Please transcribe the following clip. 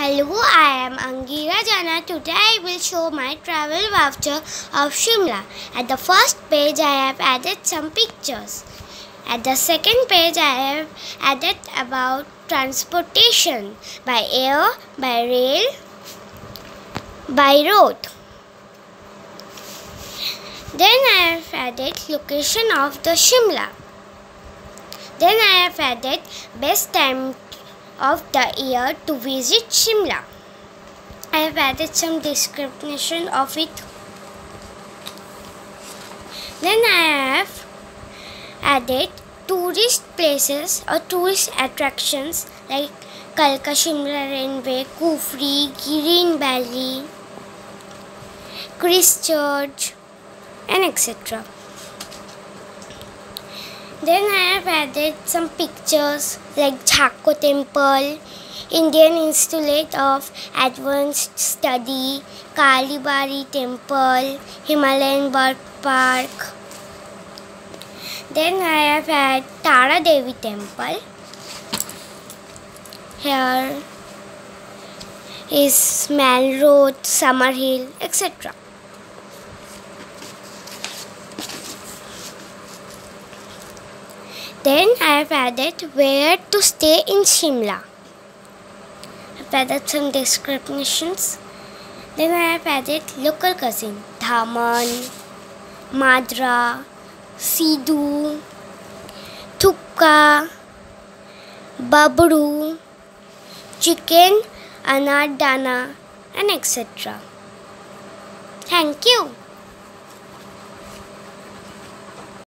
Hello, I am Angira Jana. Today I will show my travel voucher of Shimla. At the first page I have added some pictures. At the second page I have added about transportation by air, by rail, by road. Then I have added location of the Shimla. Then I have added best time of the year to visit Shimla. I have added some description of it. Then I have added tourist places or tourist attractions like Kalka Shimla Railway, Kufri, Green Valley, Christchurch, and etc. Then I have added some pictures like Jakhoo Temple, Indian Institute of Advanced Study, Kalibari Temple, Himalayan Bird Park. Then I have had Tara Devi Temple. Here is Mall Road, Summer Hill, etc. Then I have added where to stay in Shimla. I've added some descriptions. Then I have added local cuisine Dhaman, Madra, Siddu, Thukka, Babru, chicken, anardana, and etc. Thank you.